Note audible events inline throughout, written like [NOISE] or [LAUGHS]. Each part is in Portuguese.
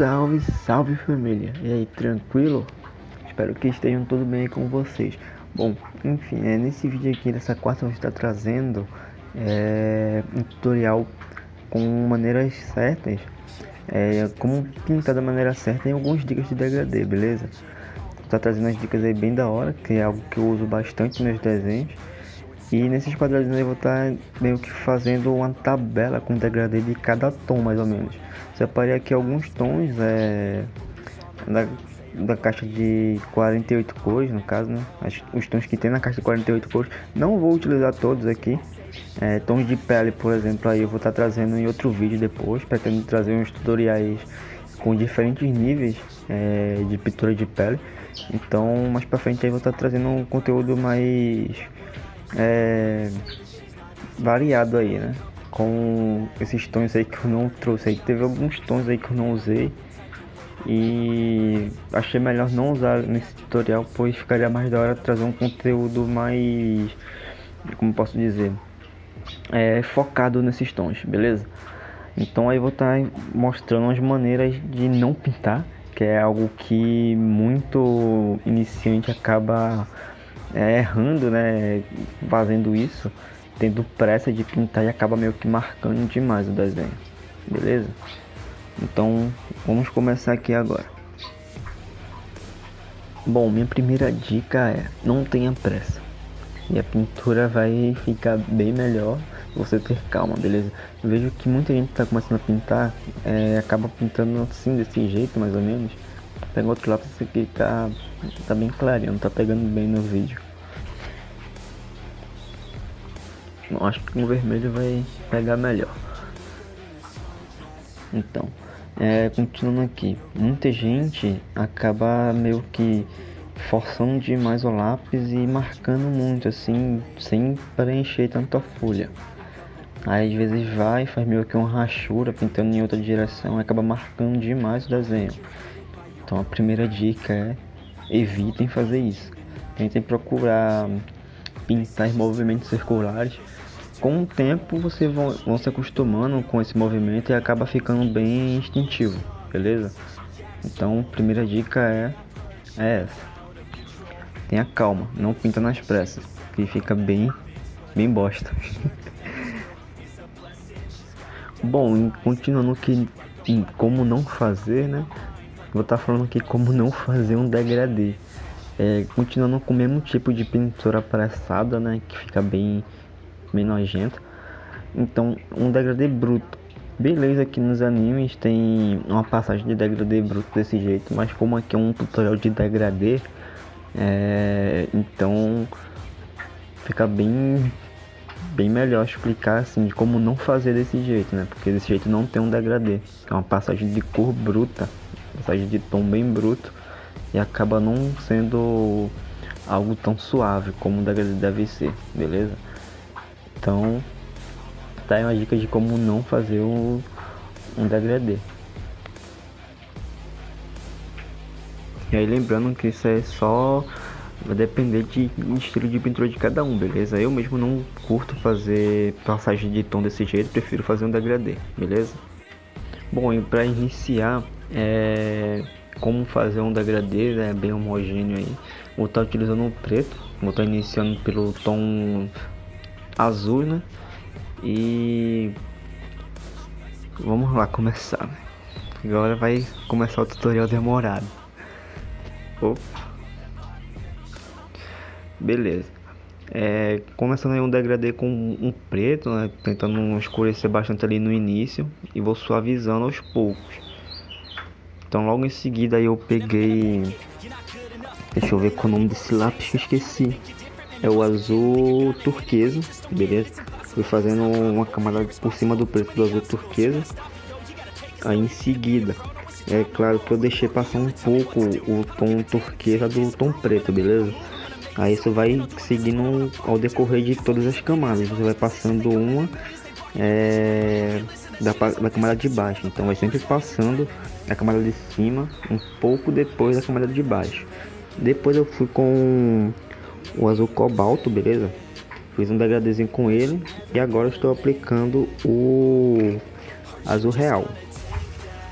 Salve, salve família! E aí, tranquilo? Espero que estejam tudo bem com vocês. Bom, enfim, é, nesse vídeo aqui, dessa quarta, eu estou trazendo é, um tutorial com maneiras certas, é, como pintar da maneira certa em algumas dicas de degradê, beleza? Tá trazendo as dicas aí bem da hora, que é algo que eu uso bastante nos desenhos. E nesses quadradinhos eu vou estar tá meio que fazendo uma tabela com degradê de cada tom, mais ou menos. Separei aqui alguns tons é, da, da caixa de 48 cores, no caso, né? os tons que tem na caixa de 48 cores. Não vou utilizar todos aqui. É, tons de pele, por exemplo, aí eu vou estar tá trazendo em outro vídeo depois. Pretendo trazer uns tutoriais com diferentes níveis é, de pintura de pele. Então, mais pra frente aí vou estar tá trazendo um conteúdo mais é, variado aí, né? Com esses tons aí que eu não trouxe aí. Teve alguns tons aí que eu não usei. E achei melhor não usar nesse tutorial, pois ficaria mais da hora trazer um conteúdo mais. Como posso dizer? É, focado nesses tons, beleza? Então aí vou estar tá mostrando as maneiras de não pintar, que é algo que muito iniciante acaba é, errando, né? Fazendo isso, tendo pressa de pintar e acaba meio que marcando demais o desenho, beleza? Então vamos começar aqui agora. Bom, minha primeira dica é não tenha pressa. E a pintura vai ficar bem melhor você ter calma, beleza? Eu vejo que muita gente está começando a pintar, é, acaba pintando assim, desse jeito mais ou menos. Pega outro lápis aqui tá, tá bem clarinho, não tá pegando bem no vídeo. Eu acho que o vermelho vai pegar melhor. Então, é, continuando aqui, muita gente acaba meio que forçando demais o lápis e marcando muito assim, sem preencher tanto a folha. Aí às vezes vai, faz meio que uma rachura pintando em outra direção e acaba marcando demais o desenho. Então a primeira dica é evitem fazer isso. Tentem procurar pintar em movimentos circulares. Com o tempo você vão, vão se acostumando com esse movimento e acaba ficando bem instintivo, beleza? Então primeira dica é, é essa. Tenha calma, não pinta nas pressas, que fica bem, bem bosta. [LAUGHS] Bom, continuando que como não fazer, né? Vou estar tá falando aqui como não fazer um degradê. É, continuando com o mesmo tipo de pintura apressada, né? Que fica bem, bem nojento. Então, um degradê bruto. Beleza, aqui nos animes tem uma passagem de degradê bruto desse jeito, mas como aqui é um tutorial de degradê, é, então fica bem bem melhor explicar assim de como não fazer desse jeito, né? Porque desse jeito não tem um degradê, é uma passagem de cor bruta passagem de tom bem bruto e acaba não sendo algo tão suave como deve ser, beleza? Então, tá aí uma dica de como não fazer um, um degradê. E aí lembrando que isso é só vai depender de estilo de pintura de cada um, beleza? Eu mesmo não curto fazer passagem de tom desse jeito, prefiro fazer um degradê, beleza? Bom, e para iniciar, é, como fazer um degradê né, bem homogêneo aí. Vou estar utilizando o preto, vou estar iniciando pelo tom azul, né? E vamos lá começar. Né? Agora vai começar o tutorial demorado. Opa. Beleza. É, começando aí um degradê com um preto, né, tentando escurecer bastante ali no início e vou suavizando aos poucos. Então logo em seguida eu peguei. Deixa eu ver qual é o nome desse lápis que eu esqueci. É o azul turquesa, beleza? Fui fazendo uma camada por cima do preto do azul turquesa. Aí em seguida, é claro que eu deixei passar um pouco o tom turquesa do tom preto, beleza? Aí isso vai seguindo ao decorrer de todas as camadas. Você vai passando uma é, da, da camada de baixo. Então vai sempre passando a camada de cima um pouco depois da camada de baixo. Depois eu fui com o azul cobalto, beleza? Fiz um degradezinho com ele e agora estou aplicando o azul real.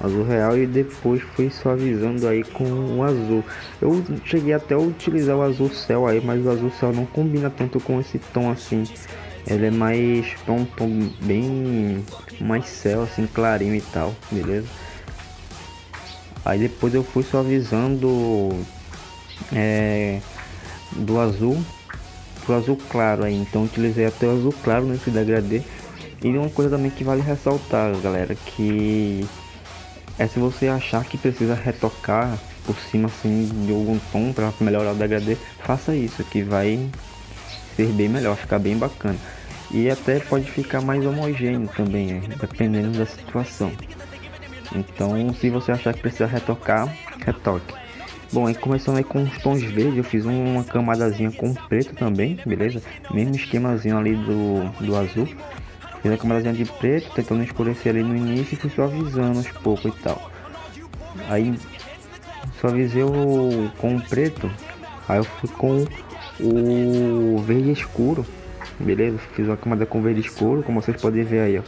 azul real e depois fui suavizando aí com o azul. Eu cheguei até a utilizar o azul céu aí, mas o azul céu não combina tanto com esse tom assim. Ele é mais um tom bem mais céu assim, clarinho e tal, beleza? Aí depois eu fui suavizando é, do azul pro azul claro aí, então utilizei até o azul claro nesse degradê. E uma coisa também que vale ressaltar, galera, que é se você achar que precisa retocar por cima assim de algum tom para melhorar o degradê, faça isso que vai ser bem melhor, ficar bem bacana. E até pode ficar mais homogêneo também, né? dependendo da situação. Então, se você achar que precisa retocar, retoque. Bom, aí começando aí com os tons verdes, eu fiz uma camadazinha com preto também, beleza? Mesmo esquemazinho ali do, do azul. Fiz a camadazinha de preto, tentando escurecer ali no início e fui suavizando aos poucos e tal. Aí suavizei o, com o preto, aí eu fui com o verde escuro, beleza? Fiz uma camada com verde escuro, como vocês podem ver aí, ó.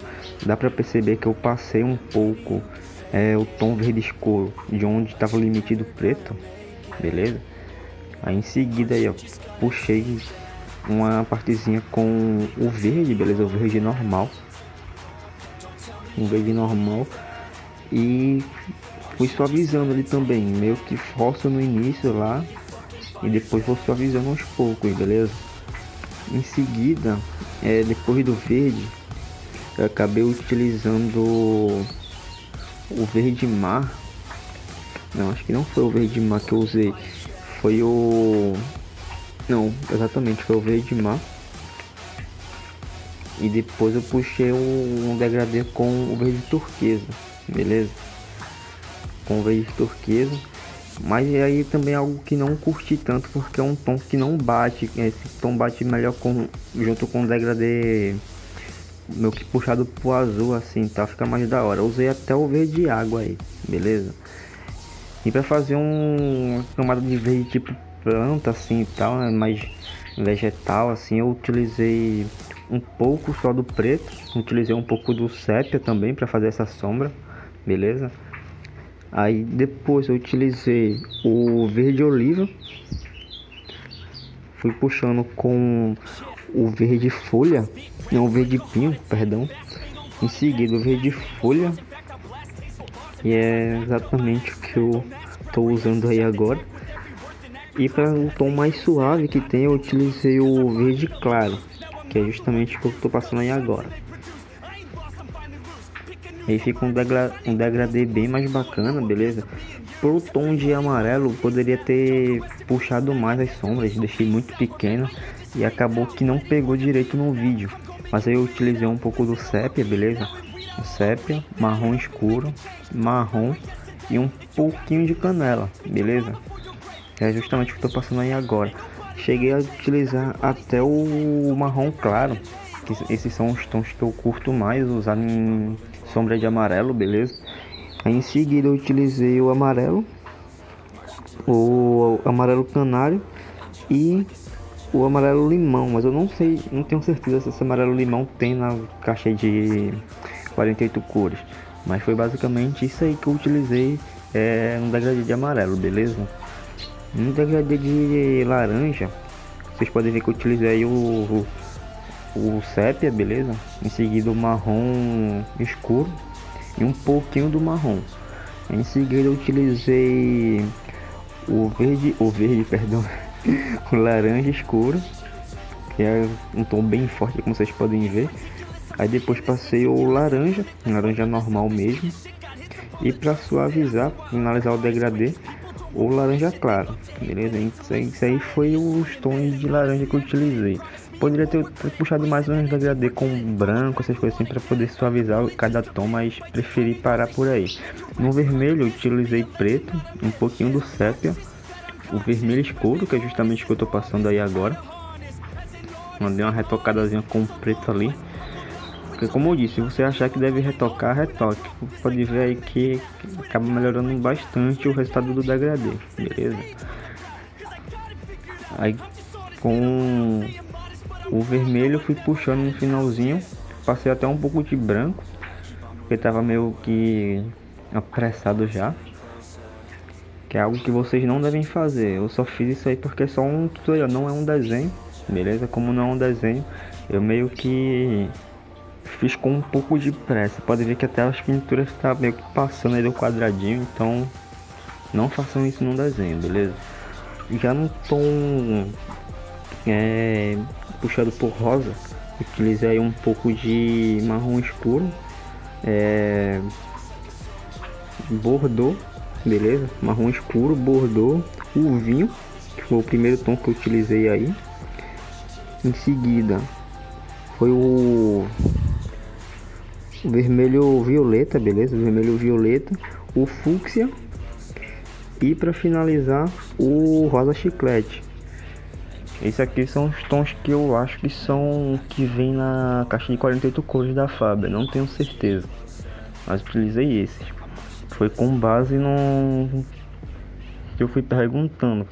Dá pra perceber que eu passei um pouco é, o tom verde escuro de onde estava o limite do preto, beleza? Aí em seguida aí, ó, puxei uma partezinha com o verde, beleza? O verde normal. Um verde normal. E fui suavizando ali também, meio que força no início lá e depois vou suavizando aos poucos, beleza? Em seguida, é, depois do verde, eu acabei utilizando o verde mar. Não, acho que não foi o verde mar que eu usei. Foi o. Não, exatamente, foi o verde mar. E depois eu puxei um, um degradê com o verde turquesa, beleza? Com o verde turquesa. Mas aí também é algo que não curti tanto porque é um tom que não bate. Esse tom bate melhor com, junto com o degradê meu que puxado pro azul assim, tá? Fica mais da hora. usei até o verde água aí, beleza? E pra fazer um, uma camada de verde tipo planta assim e tal, né? Mais vegetal assim, eu utilizei um pouco só do preto, utilizei um pouco do sépia também para fazer essa sombra, beleza? Aí depois eu utilizei o verde oliva, fui puxando com o verde folha, não, o verde pinho, perdão. Em seguida, o verde folha, e é exatamente o que eu estou usando aí agora. E para o tom mais suave que tem, eu utilizei o verde claro, que é justamente o que eu estou passando aí agora. Aí fica um, degra um degradê bem mais bacana, beleza? Pro tom de amarelo, poderia ter puxado mais as sombras, deixei muito pequena e acabou que não pegou direito no vídeo. Mas aí eu utilizei um pouco do sépia, beleza? O sépia, marrom escuro, marrom e um pouquinho de canela, beleza? É justamente o que eu tô passando aí agora. Cheguei a utilizar até o marrom claro, que esses são os tons que eu curto mais usar em sombra de amarelo, beleza? Aí em seguida eu utilizei o amarelo, o amarelo canário e o amarelo limão, mas eu não sei, não tenho certeza se esse amarelo limão tem na caixa de 48 cores. Mas foi basicamente isso aí que eu utilizei é, no degradê de amarelo, beleza? No degradê de laranja, vocês podem ver que eu utilizei o, o, o sépia, beleza? Em seguida o marrom escuro e um pouquinho do marrom. Em seguida utilizei o verde, o verde, perdão, [LAUGHS] o laranja escuro, que é um tom bem forte, como vocês podem ver. Aí depois passei o laranja, laranja normal mesmo. E para suavizar, finalizar o degradê, o laranja claro, beleza? Isso aí, foi os tons de laranja que eu utilizei. Poderia ter, puxado mais um degradê com branco, essas coisas assim, para poder suavizar cada tom, mas preferi parar por aí. No vermelho eu utilizei preto, um pouquinho do sépia o vermelho escuro, que é justamente o que eu tô passando aí agora. Mandei uma retocadazinha com preto ali. Porque como eu disse, se você achar que deve retocar, retoque. Pode ver aí que acaba melhorando bastante o resultado do degradê, beleza? Aí com o vermelho fui puxando no finalzinho. Passei até um pouco de branco. Porque tava meio que apressado já. Que é algo que vocês não devem fazer. Eu só fiz isso aí porque é só um tutorial, não é um desenho, beleza? Como não é um desenho, eu meio que fiz com um pouco de pressa. Pode ver que até as pinturas tá meio que passando aí do quadradinho, então não façam isso num desenho, beleza? Já no tom é, puxado por rosa, utilizei um pouco de marrom escuro, é, beleza? Marrom escuro, bordô, o vinho, que foi o primeiro tom que eu utilizei aí. Em seguida, foi o vermelho violeta, beleza? Vermelho violeta, o fúcsia e para finalizar o rosa chiclete. Esses aqui são os tons que eu acho que são que vem na caixa de 48 cores da Faber, não tenho certeza. Mas utilizei esses. Foi com base no que eu fui perguntando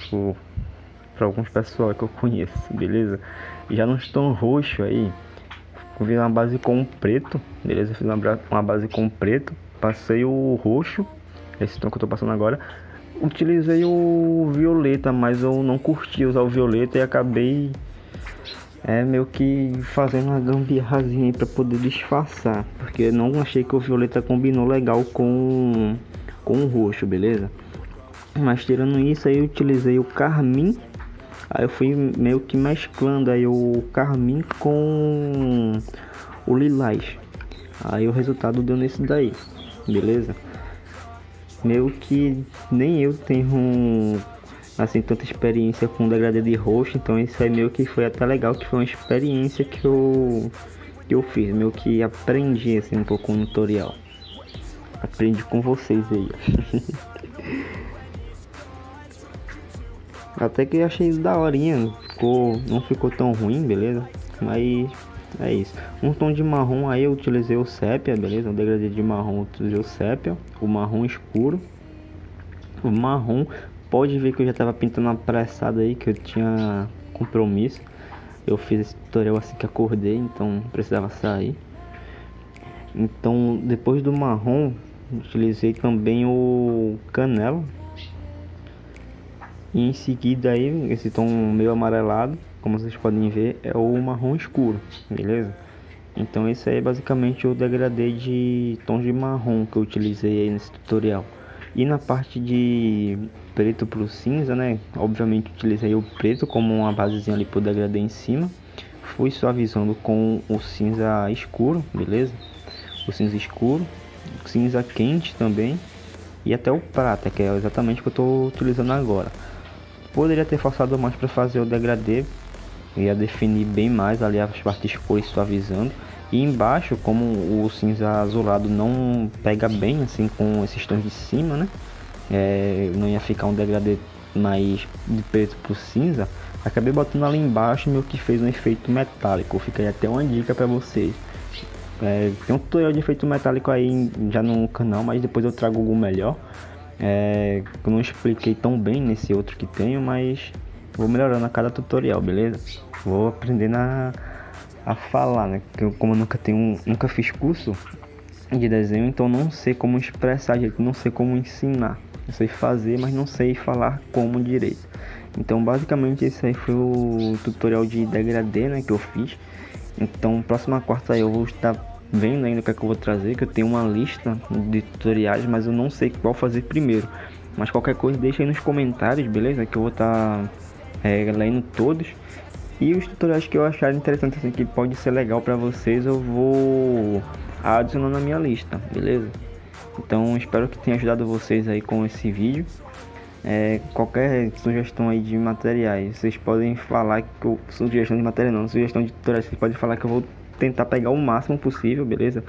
para alguns pessoal que eu conheço, beleza? Já nos tons roxo aí, eu fiz uma base com preto, beleza? Fiz uma base com preto, passei o roxo, esse tom que eu tô passando agora, utilizei o violeta, mas eu não curti usar o violeta e acabei é meio que fazendo uma gambiarrazinha para poder disfarçar, porque não achei que o violeta combinou legal com com o roxo, beleza? Mas tirando isso aí eu utilizei o carmim, aí eu fui meio que mesclando aí o carmim com o lilás. Aí o resultado deu nesse daí, beleza? meio que nem eu tenho assim tanta experiência com degradê de roxo, então isso aí meio que foi até legal, que foi uma experiência que eu que eu fiz, meio que aprendi assim um pouco no tutorial. Aprendi com vocês aí. [LAUGHS] até que achei da horinha, ficou, não ficou tão ruim, beleza? Mas é isso. Um tom de marrom aí eu utilizei o sépia, beleza? Um degradê de marrom eu utilizei o sépia, o marrom escuro. O marrom, pode ver que eu já tava pintando apressado aí, que eu tinha compromisso. Eu fiz esse tutorial assim que acordei, então precisava sair. Então, depois do marrom, utilizei também o canela. E em seguida aí, esse tom meio amarelado como vocês podem ver, é o marrom escuro, beleza? Então esse aí é basicamente o degradê de tons de marrom que eu utilizei aí nesse tutorial. E na parte de preto pro cinza, né? Obviamente utilizei o preto como uma basezinha ali pro degradê em cima. Fui suavizando com o cinza escuro, beleza? O cinza escuro, cinza quente também. E até o prata, que é exatamente o que eu estou utilizando agora. Poderia ter forçado mais para fazer o degradê, ia definir bem mais ali as partes cores suavizando. E embaixo como o cinza azulado não pega bem assim com esses tons de cima né? É, não ia ficar um degradê mais de preto pro cinza. Acabei botando ali embaixo meio que fez um efeito metálico. Fica até uma dica para vocês. É, tem um tutorial de efeito metálico aí já no canal mas depois eu trago algum melhor é, eu não expliquei tão bem nesse outro que tenho mas vou melhorando a cada tutorial beleza vou aprendendo a, a falar, né? Porque eu, como eu nunca tenho, nunca fiz curso de desenho, então não sei como expressar não sei como ensinar. Eu sei fazer, mas não sei falar como direito. Então, basicamente, esse aí foi o tutorial de degradê, né, que eu fiz. Então, próxima quarta eu vou estar vendo ainda o que, é que eu vou trazer, que eu tenho uma lista de tutoriais, mas eu não sei qual fazer primeiro. Mas qualquer coisa deixa aí nos comentários, beleza? Que eu vou estar é, lendo todos. E os tutoriais que eu achar interessante assim, que pode ser legal para vocês, eu vou adicionar na minha lista, beleza? Então espero que tenha ajudado vocês aí com esse vídeo. É, qualquer sugestão aí de materiais, vocês podem falar que eu, sugestão de material não, sugestão de tutoriais, vocês podem falar que eu vou tentar pegar o máximo possível, beleza?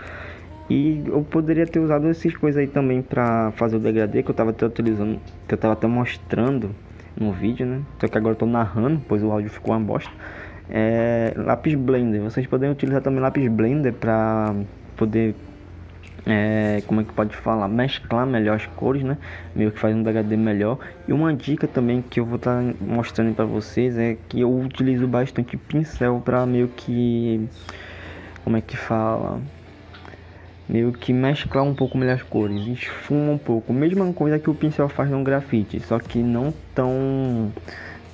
E eu poderia ter usado essas coisas aí também para fazer o degradê que eu tava até utilizando, que eu tava até mostrando no vídeo, né? Só que agora eu tô narrando, pois o áudio ficou uma bosta. É, lápis Blender, vocês podem utilizar também lápis Blender para poder, é, como é que pode falar, mesclar melhor as cores, né? Meio que faz um degradê melhor. E uma dica também que eu vou estar tá mostrando para vocês é que eu utilizo bastante pincel para meio que, como é que fala, meio que mesclar um pouco melhor as cores, esfuma um pouco, mesma coisa que o pincel faz no grafite, só que não tão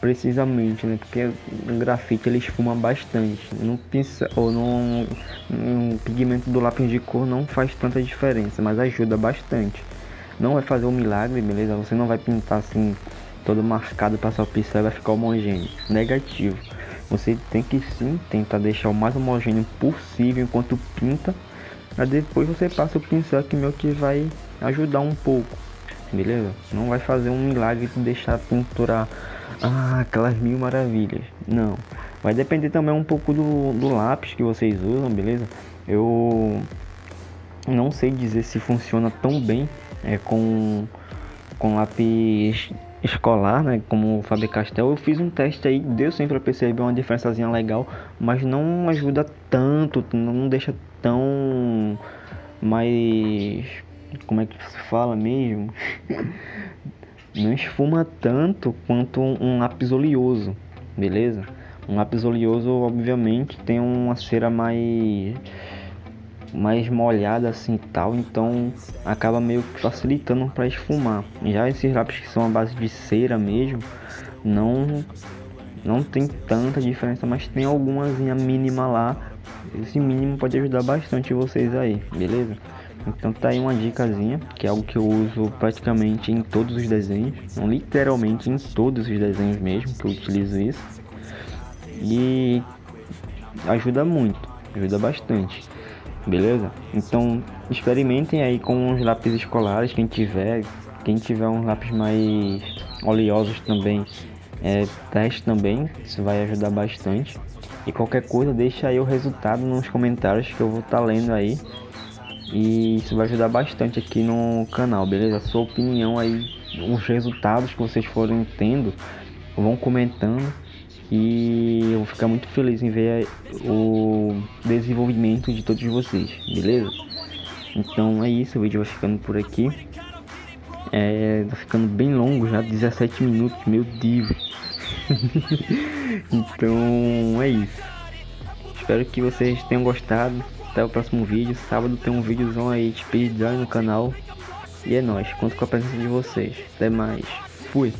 precisamente, né? Porque no grafite ele esfuma bastante. No pincel ou no, no pigmento do lápis de cor não faz tanta diferença, mas ajuda bastante. Não vai fazer um milagre, beleza? Você não vai pintar assim todo marcado, passar o pincel vai ficar homogêneo. Negativo. Você tem que sim tentar deixar o mais homogêneo possível enquanto pinta. Aí depois você passa o pincel que meu que vai ajudar um pouco. Beleza? Não vai fazer um milagre de deixar a pintura ah, aquelas mil maravilhas. Não. Vai depender também um pouco do, do lápis que vocês usam, beleza? Eu não sei dizer se funciona tão bem é, com, com lápis escolar, né? Como o Faber Castell. Eu fiz um teste aí, deu sim pra perceber uma diferençazinha legal, mas não ajuda tanto, não deixa tão mais. Como é que se fala mesmo? [LAUGHS] não esfuma tanto quanto um lápis oleoso, beleza? Um lápis oleoso, obviamente, tem uma cera mais mais molhada assim tal, então acaba meio que facilitando para esfumar. Já esses lápis que são a base de cera mesmo, não não tem tanta diferença, mas tem algumas mínima lá. Esse mínimo pode ajudar bastante vocês aí, beleza? Então tá aí uma dicasinha, que é algo que eu uso praticamente em todos os desenhos, não literalmente em todos os desenhos mesmo que eu utilizo isso. E ajuda muito, ajuda bastante. Beleza? Então experimentem aí com os lápis escolares, quem tiver, quem tiver uns lápis mais oleosos também, é, teste também, isso vai ajudar bastante. E qualquer coisa deixa aí o resultado nos comentários que eu vou estar tá lendo aí e isso vai ajudar bastante aqui no canal, beleza? Sua opinião aí, os resultados que vocês forem tendo, vão comentando e eu vou ficar muito feliz em ver o desenvolvimento de todos vocês, beleza? Então é isso, o vídeo vai ficando por aqui. É, tá ficando bem longo já, 17 minutos, meu Deus. [LAUGHS] então é isso. Espero que vocês tenham gostado. Até o próximo vídeo. Sábado tem um vídeozão aí de speedrun no canal. E é nóis. Conto com a presença de vocês. Até mais. Fui.